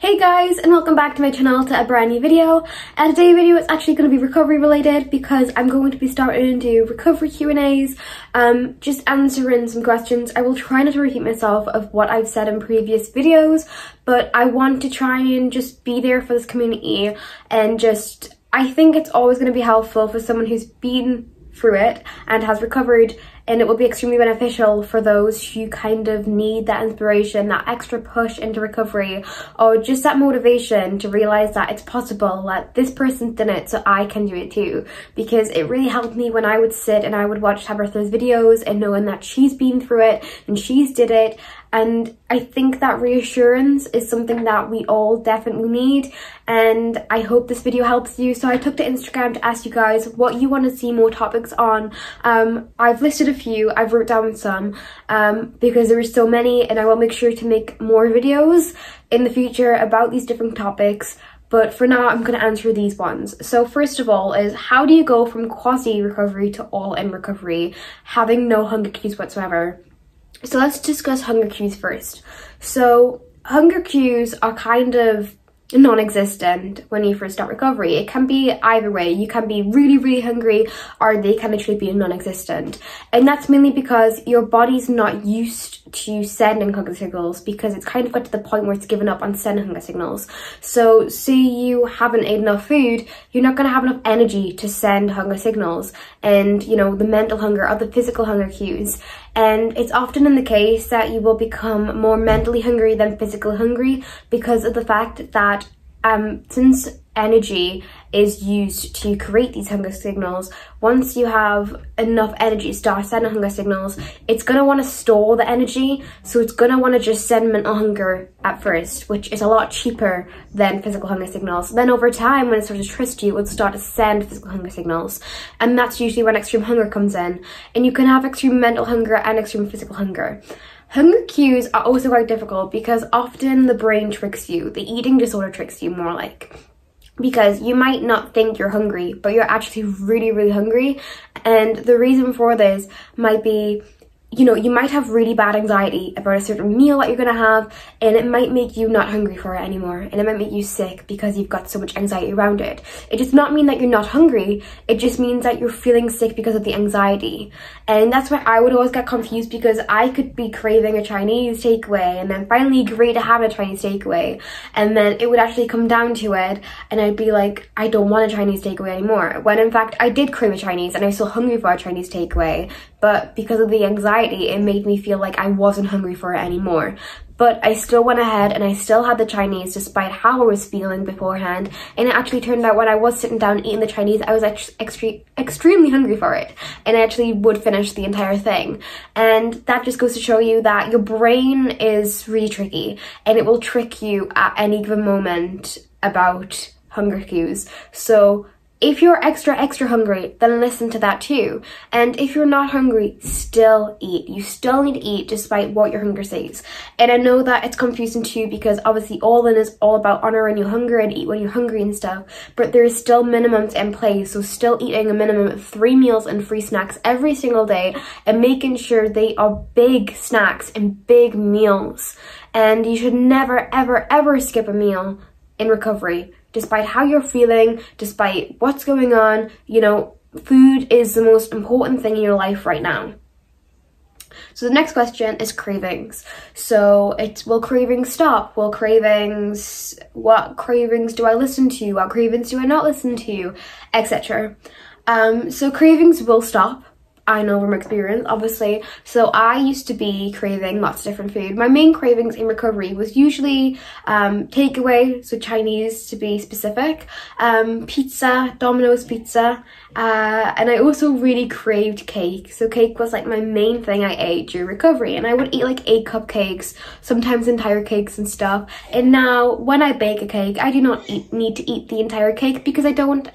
Hey guys and welcome back to my channel to a brand new video and today's video is actually going to be recovery related because I'm going to be starting to do recovery Q&As um, just answering some questions. I will try not to repeat myself of what I've said in previous videos but I want to try and just be there for this community and just I think it's always going to be helpful for someone who's been through it and has recovered and it will be extremely beneficial for those who kind of need that inspiration, that extra push into recovery, or just that motivation to realize that it's possible, that this person did it, so I can do it too. Because it really helped me when I would sit and I would watch Tabitha's videos and knowing that she's been through it and she's did it and I think that reassurance is something that we all definitely need and I hope this video helps you. So I took to Instagram to ask you guys what you want to see more topics on. Um, I've listed a few, I've wrote down some um, because there are so many and I will make sure to make more videos in the future about these different topics but for now I'm going to answer these ones. So first of all is how do you go from quasi recovery to all in recovery having no hunger cues whatsoever? So let's discuss hunger cues first. So hunger cues are kind of non-existent when you first start recovery. It can be either way. You can be really, really hungry or they can literally be non-existent. And that's mainly because your body's not used to sending hunger signals because it's kind of got to the point where it's given up on sending hunger signals. So say you haven't ate enough food, you're not going to have enough energy to send hunger signals and, you know, the mental hunger or the physical hunger cues. And it's often in the case that you will become more mentally hungry than physically hungry because of the fact that um, since energy is used to create these hunger signals, once you have enough energy to start sending hunger signals, it's going to want to store the energy. So it's going to want to just send mental hunger at first, which is a lot cheaper than physical hunger signals. Then over time, when it starts to trust you, it will start to send physical hunger signals. And that's usually when extreme hunger comes in. And you can have extreme mental hunger and extreme physical hunger. Hunger cues are also quite difficult because often the brain tricks you. The eating disorder tricks you more like because you might not think you're hungry, but you're actually really, really hungry. And the reason for this might be you know, you might have really bad anxiety about a certain meal that you're to have and it might make you not hungry for it anymore and it might make you sick because you've got so much anxiety around it. It does not mean that you're not hungry, it just means that you're feeling sick because of the anxiety. And that's why I would always get confused because I could be craving a Chinese takeaway and then finally agree to have a Chinese takeaway and then it would actually come down to it and I'd be like, I don't want a Chinese takeaway anymore. When in fact I did crave a Chinese and I was still hungry for a Chinese takeaway but because of the anxiety, it made me feel like I wasn't hungry for it anymore. But I still went ahead and I still had the Chinese despite how I was feeling beforehand. And it actually turned out when I was sitting down eating the Chinese, I was extre extremely hungry for it. And I actually would finish the entire thing. And that just goes to show you that your brain is really tricky and it will trick you at any given moment about hunger cues. So if you're extra, extra hungry, then listen to that too. And if you're not hungry, still eat. You still need to eat despite what your hunger says. And I know that it's confusing too because obviously all in is all about honoring your hunger and eat when you're hungry and stuff. But there is still minimums in place. So still eating a minimum of three meals and free snacks every single day and making sure they are big snacks and big meals. And you should never, ever, ever skip a meal in recovery despite how you're feeling, despite what's going on, you know, food is the most important thing in your life right now. So the next question is cravings. So it's will cravings stop? Will cravings, what cravings do I listen to? What cravings do I not listen to? Etc. Um, so cravings will stop I know from experience, obviously. So I used to be craving lots of different food. My main cravings in recovery was usually um, takeaway, so Chinese to be specific, um, pizza, Domino's pizza, uh, and I also really craved cake. So cake was like my main thing I ate during recovery, and I would eat like eight cupcakes, sometimes entire cakes and stuff. And now when I bake a cake, I do not eat, need to eat the entire cake because I don't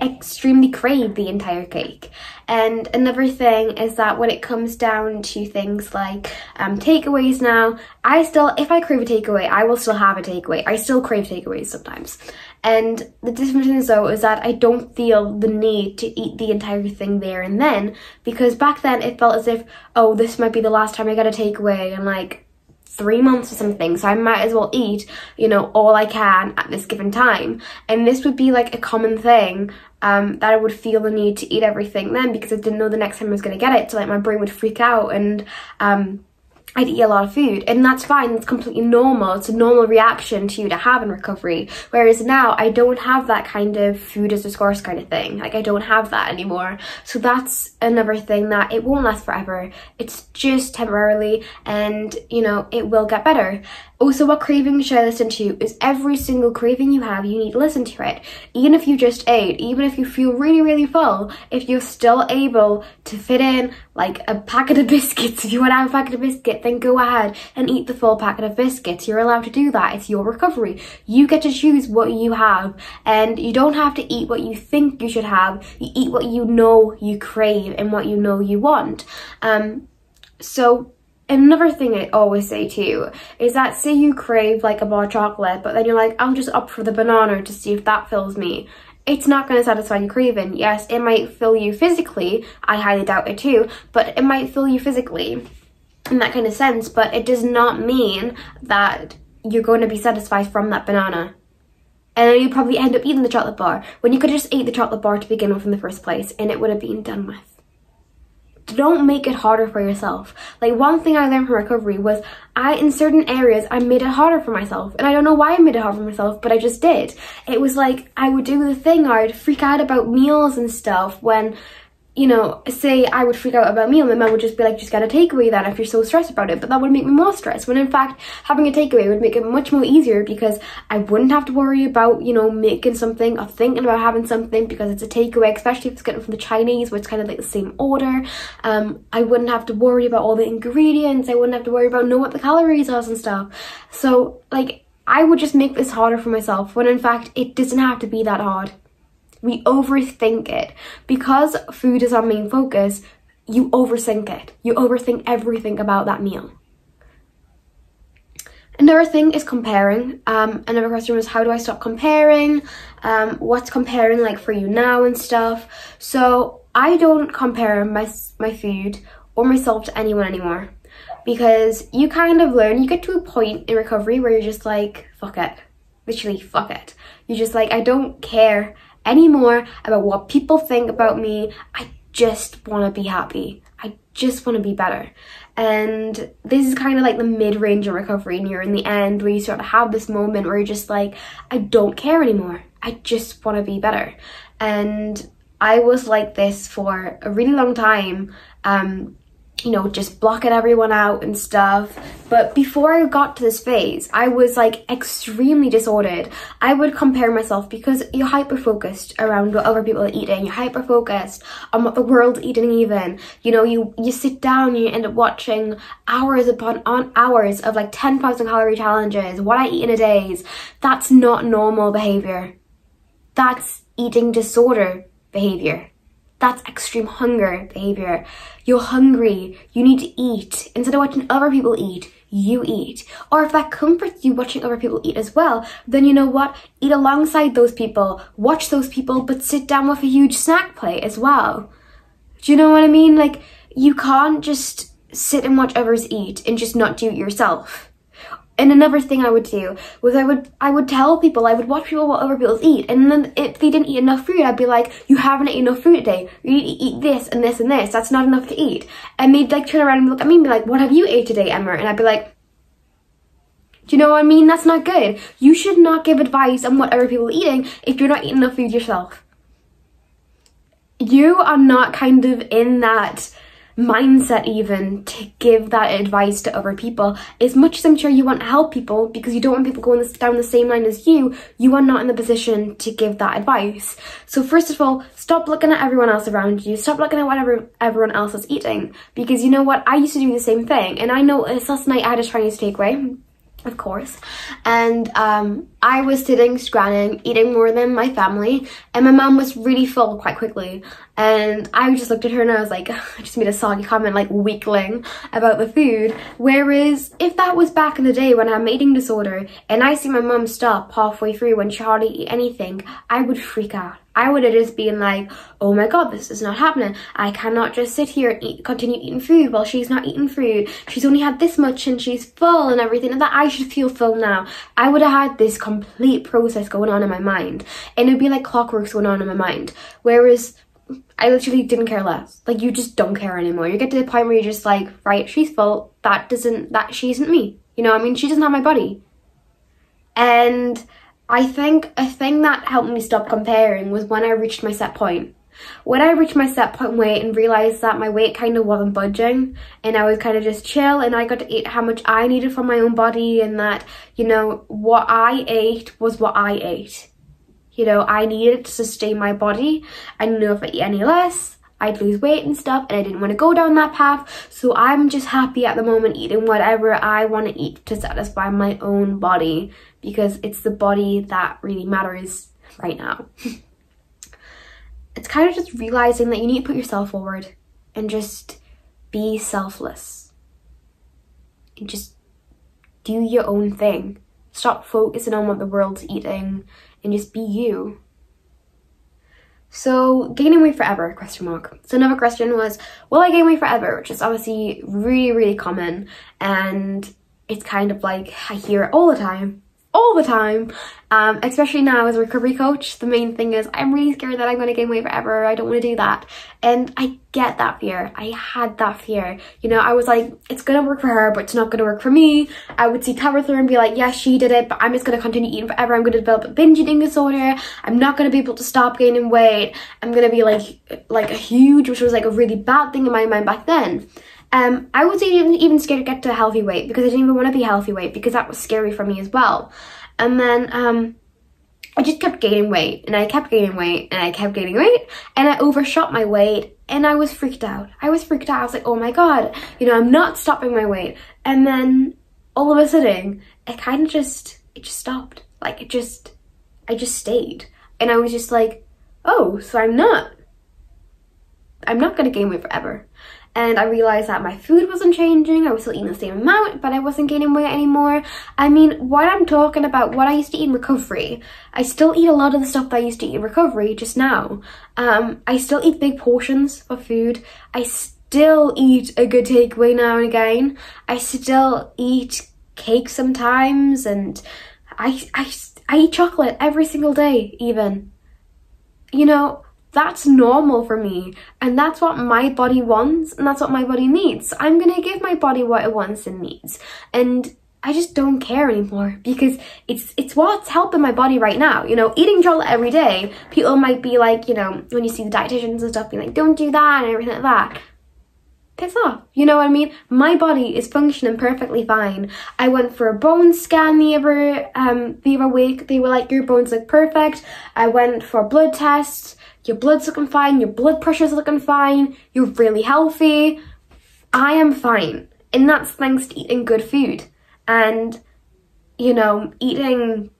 extremely crave the entire cake. And another thing is that when it comes down to things like um, takeaways now, I still, if I crave a takeaway, I will still have a takeaway. I still crave takeaways sometimes. And the difference though is that I don't feel the need to eat the entire thing there and then because back then it felt as if, oh, this might be the last time I get a takeaway and like three months or something so I might as well eat you know all I can at this given time and this would be like a common thing um, that I would feel the need to eat everything then because I didn't know the next time I was going to get it. So like my brain would freak out and um, I'd eat a lot of food and that's fine, it's completely normal, it's a normal reaction to you to have in recovery. Whereas now I don't have that kind of food as discourse kind of thing, like I don't have that anymore. So that's another thing that it won't last forever, it's just temporarily and you know, it will get better. Also, what craving should I listen to is every single craving you have, you need to listen to it. Even if you just ate, even if you feel really, really full, if you're still able to fit in like a packet of biscuits, if you want to have a packet of biscuits, then go ahead and eat the full packet of biscuits. You're allowed to do that. It's your recovery. You get to choose what you have and you don't have to eat what you think you should have. You eat what you know you crave and what you know you want. Um, so another thing I always say too is that say you crave like a bar of chocolate but then you're like I'm just up for the banana to see if that fills me it's not going to satisfy your craving yes it might fill you physically I highly doubt it too but it might fill you physically in that kind of sense but it does not mean that you're going to be satisfied from that banana and then you probably end up eating the chocolate bar when you could just eat the chocolate bar to begin with in the first place and it would have been done with don't make it harder for yourself. Like one thing I learned from recovery was I, in certain areas, I made it harder for myself. And I don't know why I made it hard for myself, but I just did. It was like I would do the thing, I'd freak out about meals and stuff when you know, say I would freak out about meal, my mum would just be like, just get a takeaway then if you're so stressed about it. But that would make me more stressed. When in fact, having a takeaway would make it much more easier because I wouldn't have to worry about, you know, making something or thinking about having something because it's a takeaway, especially if it's getting from the Chinese, where it's kind of like the same order. Um, I wouldn't have to worry about all the ingredients. I wouldn't have to worry about know what the calories are and stuff. So, like, I would just make this harder for myself when in fact it doesn't have to be that hard. We overthink it. Because food is our main focus, you overthink it. You overthink everything about that meal. Another thing is comparing. Um, another question was how do I stop comparing? Um, what's comparing like for you now and stuff. So I don't compare my, my food or myself to anyone anymore because you kind of learn, you get to a point in recovery where you're just like, fuck it. Literally, fuck it. You're just like, I don't care anymore about what people think about me. I just want to be happy. I just want to be better. And this is kind of like the mid-range of recovery and you're in the end where you sort of have this moment where you're just like, I don't care anymore. I just want to be better. And I was like this for a really long time. Um, you know, just blocking everyone out and stuff. But before I got to this phase, I was like extremely disordered. I would compare myself because you're hyper focused around what other people are eating. You're hyper focused on what the world's eating even. You know, you, you sit down and you end up watching hours upon on hours of like 10,000 calorie challenges, what I eat in a day. That's not normal behavior. That's eating disorder behavior. That's extreme hunger behavior. You're hungry, you need to eat. Instead of watching other people eat, you eat. Or if that comforts you watching other people eat as well, then you know what? Eat alongside those people, watch those people, but sit down with a huge snack plate as well. Do you know what I mean? Like, you can't just sit and watch others eat and just not do it yourself. And another thing I would do was I would I would tell people, I would watch people what other people eat. And then if they didn't eat enough food, I'd be like, you haven't eaten enough food today. You need to eat this and this and this. That's not enough to eat. And they'd like turn around and look at me and be like, what have you ate today, Emma? And I'd be like, do you know what I mean? That's not good. You should not give advice on what other people are eating if you're not eating enough food yourself. You are not kind of in that mindset even to give that advice to other people. As much as I'm sure you want to help people because you don't want people going down the same line as you, you are not in the position to give that advice. So first of all, stop looking at everyone else around you. Stop looking at whatever everyone else is eating. Because you know what? I used to do the same thing. And I know last night I had a Chinese takeaway of course. And um, I was sitting scranning, eating more than my family, and my mum was really full quite quickly. And I just looked at her and I was like, I just made a soggy comment like weakling about the food. Whereas if that was back in the day when I had eating disorder and I see my mum stop halfway through when she hardly eat anything, I would freak out. I would have just been like, oh my god, this is not happening. I cannot just sit here and eat, continue eating food while she's not eating food. She's only had this much and she's full and everything and that I should feel full now. I would have had this complete process going on in my mind. And it would be like clockworks going on in my mind. Whereas I literally didn't care less. Like you just don't care anymore. You get to the point where you're just like, right, she's full. That doesn't, that she isn't me. You know, I mean, she doesn't have my body. And I think a thing that helped me stop comparing was when I reached my set point. When I reached my set point weight and realised that my weight kind of wasn't budging and I was kind of just chill and I got to eat how much I needed for my own body and that, you know, what I ate was what I ate. You know, I needed to sustain my body. I didn't know if I eat any less, I'd lose weight and stuff and I didn't want to go down that path. So I'm just happy at the moment eating whatever I want to eat to satisfy my own body because it's the body that really matters right now. it's kind of just realizing that you need to put yourself forward and just be selfless and just do your own thing. Stop focusing on what the world's eating and just be you. So gaining weight forever, question mark. So another question was, will I gain weight forever? Which is obviously really, really common. And it's kind of like, I hear it all the time all the time um, especially now as a recovery coach the main thing is I'm really scared that I'm going to gain weight forever. I don't want to do that. And I get that fear. I had that fear. You know I was like it's gonna work for her but it's not gonna work for me. I would see Tabitha and be like yes she did it but I'm just gonna continue eating forever. I'm gonna develop a binge eating disorder. I'm not gonna be able to stop gaining weight. I'm gonna be like like a huge which was like a really bad thing in my mind back then um, I was even, even scared to get to a healthy weight because I didn't even want to be healthy weight because that was scary for me as well. And then um, I just kept gaining weight and I kept gaining weight and I kept gaining weight and I overshot my weight and I was freaked out. I was freaked out. I was like, oh my God, you know, I'm not stopping my weight. And then all of a sudden, it kind of just, it just stopped. Like it just, I just stayed. And I was just like, oh, so I'm not, I'm not going to gain weight forever and I realized that my food wasn't changing. I was still eating the same amount, but I wasn't gaining weight anymore. I mean, what I'm talking about, what I used to eat in recovery, I still eat a lot of the stuff that I used to eat in recovery just now. Um, I still eat big portions of food. I still eat a good takeaway now and again. I still eat cake sometimes and I, I, I eat chocolate every single day even. You know, that's normal for me and that's what my body wants and that's what my body needs. I'm gonna give my body what it wants and needs and I just don't care anymore because it's it's what's helping my body right now. You know, eating chocolate every day, people might be like, you know, when you see the dietitians and stuff being like, don't do that and everything like that. Piss off. You know what I mean? My body is functioning perfectly fine. I went for a bone scan the other um the other week. They were like, your bones look perfect. I went for a blood test. your blood's looking fine, your blood pressure's looking fine, you're really healthy. I am fine. And that's thanks to eating good food and, you know, eating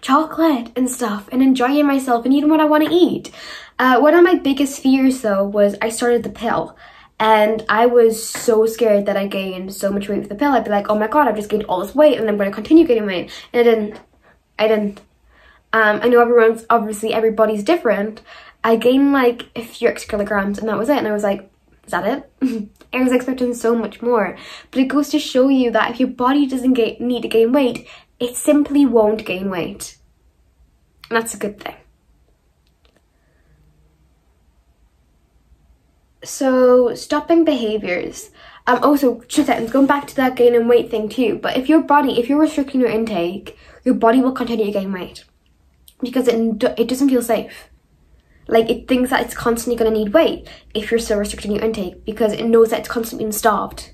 chocolate and stuff and enjoying myself and eating what I want to eat. Uh, one of my biggest fears though was I started the pill and I was so scared that I gained so much weight with the pill. I'd be like, oh my god, I've just gained all this weight and I'm going to continue gaining weight. And I didn't. I didn't. Um, I know everyone's, obviously everybody's different, I gained like a few extra kilograms and that was it. And I was like, is that it? I was expecting so much more. But it goes to show you that if your body doesn't get, need to gain weight, it simply won't gain weight. And that's a good thing. So stopping behaviors. Um, also, just going back to that gain and weight thing too. But if your body, if you're restricting your intake, your body will continue to gain weight because it, it doesn't feel safe. Like it thinks that it's constantly going to need weight if you're still restricting your intake because it knows that it's constantly being starved.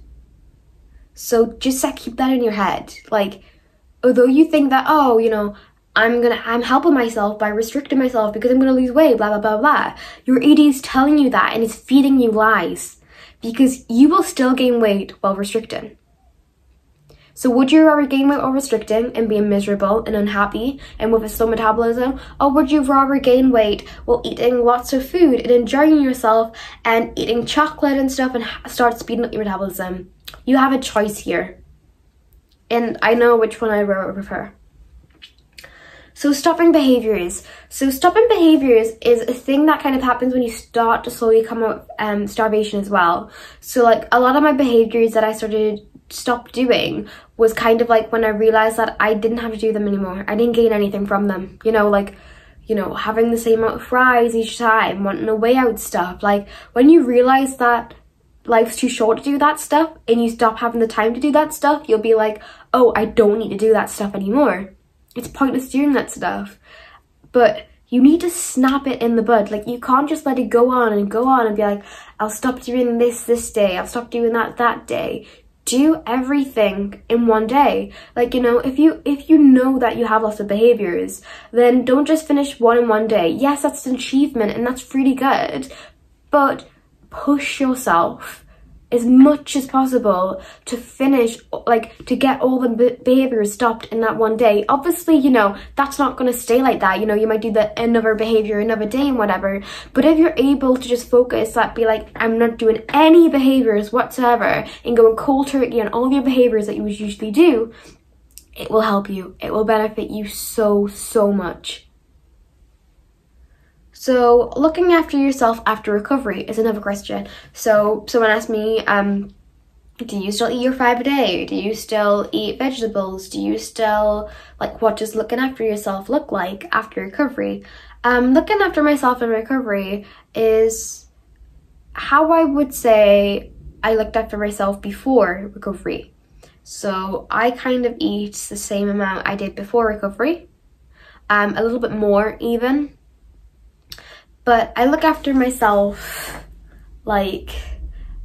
So just like, keep that in your head. Like, although you think that, oh, you know, I'm gonna, I'm helping myself by restricting myself because I'm gonna lose weight, blah, blah, blah, blah. Your ED is telling you that and it's feeding you lies because you will still gain weight while restricting. So would you rather gain weight while restricting and being miserable and unhappy and with a slow metabolism? Or would you rather gain weight while eating lots of food and enjoying yourself and eating chocolate and stuff and start speeding up your metabolism? You have a choice here. And I know which one I prefer. So stopping behaviors. So stopping behaviors is a thing that kind of happens when you start to slowly come of um, starvation as well. So like a lot of my behaviors that I started stop doing was kind of like when I realized that I didn't have to do them anymore. I didn't gain anything from them. You know, like you know, having the same amount of fries each time, wanting a way out stuff. Like when you realize that life's too short to do that stuff and you stop having the time to do that stuff, you'll be like, oh, I don't need to do that stuff anymore. It's pointless doing that stuff. But you need to snap it in the bud. Like you can't just let it go on and go on and be like, I'll stop doing this this day. I'll stop doing that that day. Do everything in one day. Like, you know, if you if you know that you have lots of behaviors, then don't just finish one in one day. Yes, that's an achievement and that's really good. But push yourself as much as possible to finish, like, to get all the behaviors stopped in that one day. Obviously, you know, that's not going to stay like that. You know, you might do the another behavior another day and whatever. But if you're able to just focus, that be like, I'm not doing any behaviors whatsoever and going cold turkey on all of your behaviors that you would usually do, it will help you. It will benefit you so, so much. So looking after yourself after recovery is another question. So someone asked me, um, do you still eat your five a day? Do you still eat vegetables? Do you still, like, what does looking after yourself look like after recovery? Um, looking after myself in recovery is how I would say I looked after myself before recovery. So I kind of eat the same amount I did before recovery, um, a little bit more even. But I look after myself like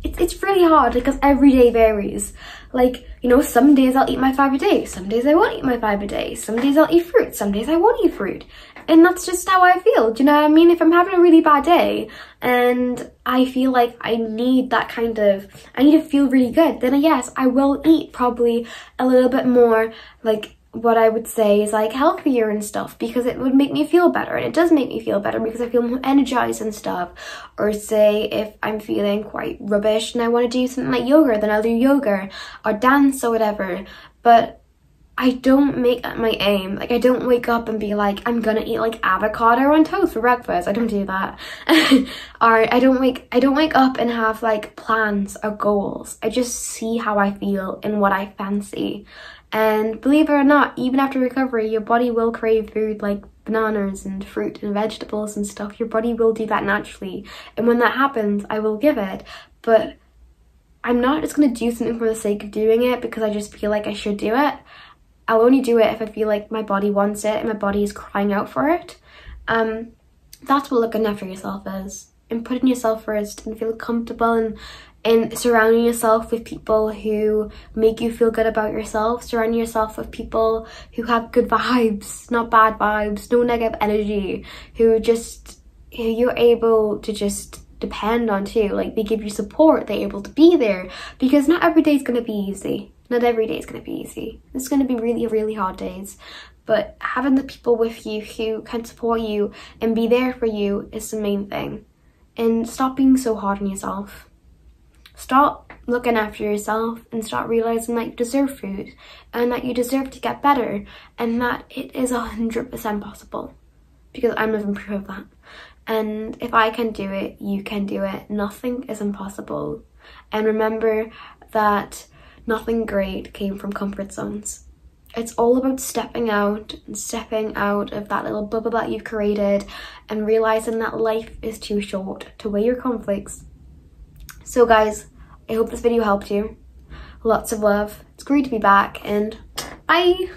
it's it's really hard because every day varies. Like, you know, some days I'll eat my five a day, some days I won't eat my five a day, some days I'll eat fruit, some days I won't eat fruit. And that's just how I feel. Do you know what I mean? If I'm having a really bad day and I feel like I need that kind of, I need to feel really good, then yes, I will eat probably a little bit more like what I would say is like healthier and stuff because it would make me feel better and it does make me feel better because I feel more energized and stuff. Or say if I'm feeling quite rubbish and I want to do something like yoga then I'll do yoga or dance or whatever. But I don't make that my aim. Like I don't wake up and be like I'm gonna eat like avocado on toast for breakfast. I don't do that. Or I don't wake I don't wake up and have like plans or goals. I just see how I feel and what I fancy and believe it or not, even after recovery, your body will crave food like bananas and fruit and vegetables and stuff. Your body will do that naturally. And when that happens, I will give it. But I'm not just going to do something for the sake of doing it because I just feel like I should do it. I'll only do it if I feel like my body wants it and my body is crying out for it. Um, that's what looking after yourself is. And putting yourself first and feel comfortable and and surrounding yourself with people who make you feel good about yourself, surrounding yourself with people who have good vibes, not bad vibes, no negative energy, who just, who you're able to just depend on too. Like they give you support, they're able to be there because not every day is going to be easy. Not every day is going to be easy. It's going to be really, really hard days. But having the people with you who can support you and be there for you is the main thing. And stop being so hard on yourself. Start looking after yourself and start realizing that you deserve food and that you deserve to get better and that it is 100% possible because I'm living proof of that. And if I can do it, you can do it. Nothing is impossible. And remember that nothing great came from comfort zones. It's all about stepping out and stepping out of that little bubble that you've created and realizing that life is too short to weigh your conflicts so guys, I hope this video helped you. Lots of love. It's great to be back and bye!